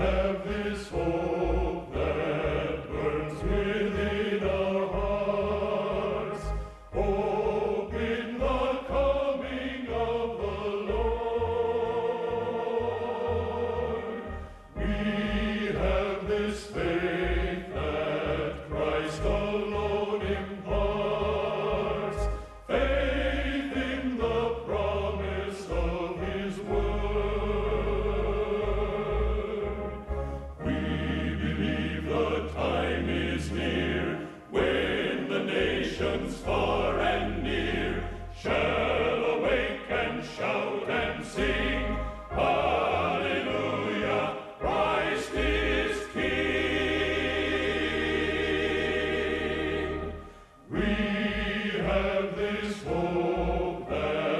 have this hope. time is near when the nations far and near shall awake and shout and sing. Hallelujah, Christ is King. We have this hope that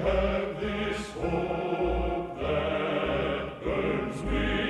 have this hope that burns within.